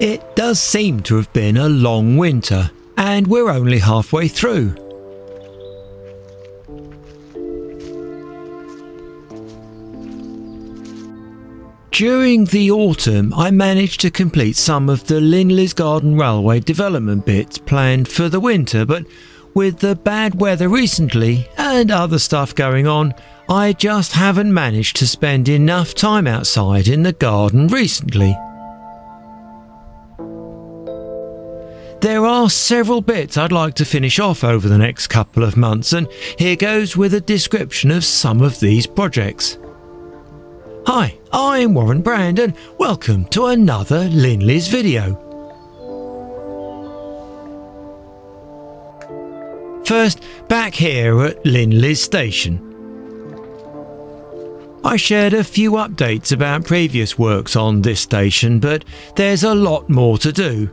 It does seem to have been a long winter, and we're only halfway through. During the autumn, I managed to complete some of the Linley's Garden Railway development bits planned for the winter, but with the bad weather recently and other stuff going on, I just haven't managed to spend enough time outside in the garden recently. There are several bits I'd like to finish off over the next couple of months, and here goes with a description of some of these projects. Hi, I'm Warren Brand, and welcome to another Linley's video. First, back here at Linley's station. I shared a few updates about previous works on this station, but there's a lot more to do.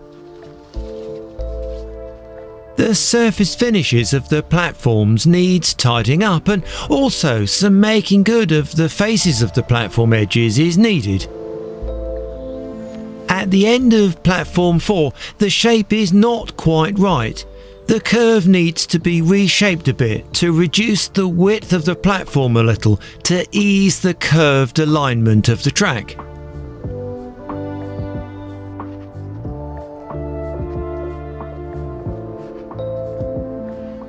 The surface finishes of the platforms needs tidying up and also some making good of the faces of the platform edges is needed. At the end of platform 4 the shape is not quite right. The curve needs to be reshaped a bit to reduce the width of the platform a little to ease the curved alignment of the track.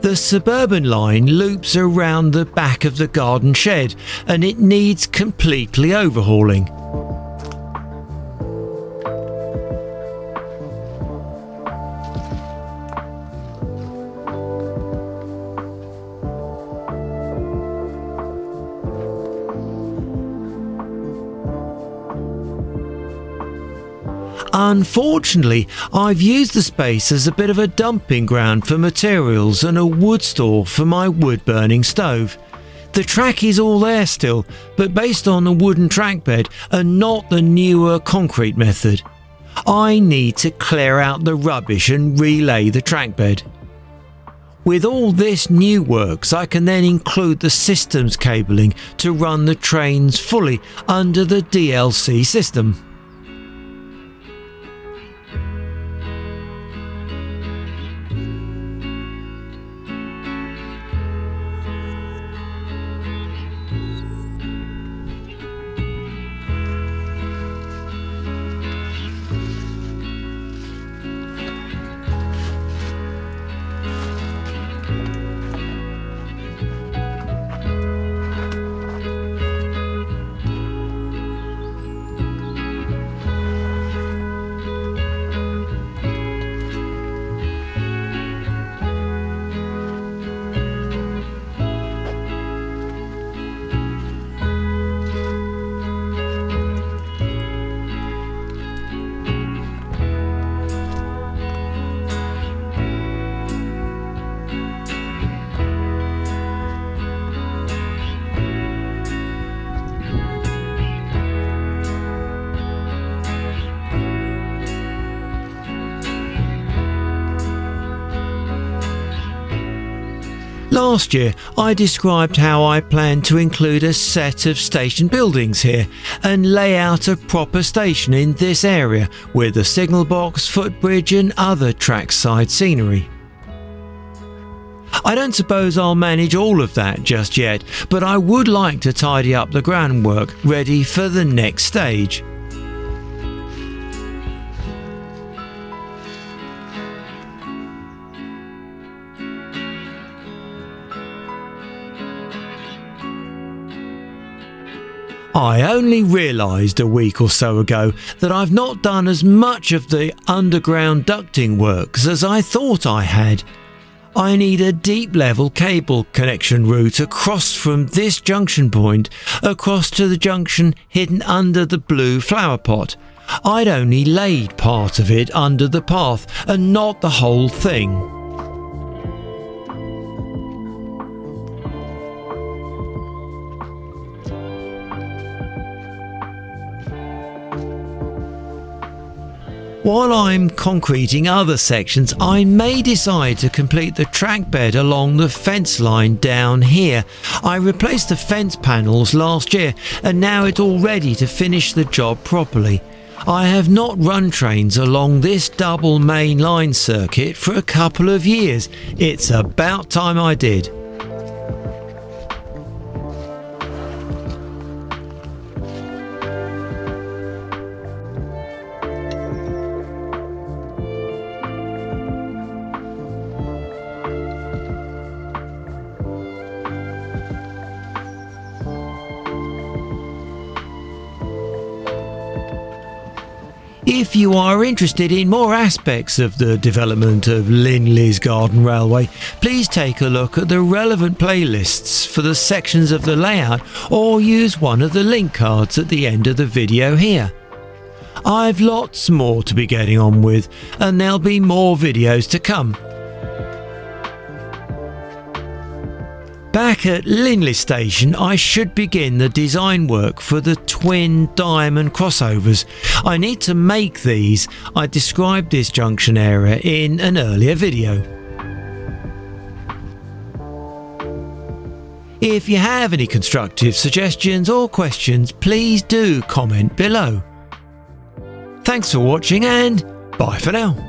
The suburban line loops around the back of the garden shed and it needs completely overhauling. Unfortunately, I've used the space as a bit of a dumping ground for materials and a wood store for my wood burning stove. The track is all there still, but based on a wooden track bed and not the newer concrete method. I need to clear out the rubbish and relay the track bed. With all this new works, I can then include the systems cabling to run the trains fully under the DLC system. Last year, I described how I plan to include a set of station buildings here and lay out a proper station in this area with a signal box, footbridge, and other trackside scenery. I don't suppose I'll manage all of that just yet, but I would like to tidy up the groundwork ready for the next stage. I only realised a week or so ago that I've not done as much of the underground ducting works as I thought I had. I need a deep level cable connection route across from this junction point across to the junction hidden under the blue flower pot. I'd only laid part of it under the path and not the whole thing. While I'm concreting other sections, I may decide to complete the track bed along the fence line down here. I replaced the fence panels last year and now it's all ready to finish the job properly. I have not run trains along this double main line circuit for a couple of years. It's about time I did. If you are interested in more aspects of the development of Linley's Garden Railway, please take a look at the relevant playlists for the sections of the layout or use one of the link cards at the end of the video here. I've lots more to be getting on with and there'll be more videos to come. Back at Linley Station, I should begin the design work for the twin diamond crossovers. I need to make these. I described this junction area in an earlier video. If you have any constructive suggestions or questions, please do comment below. Thanks for watching and bye for now.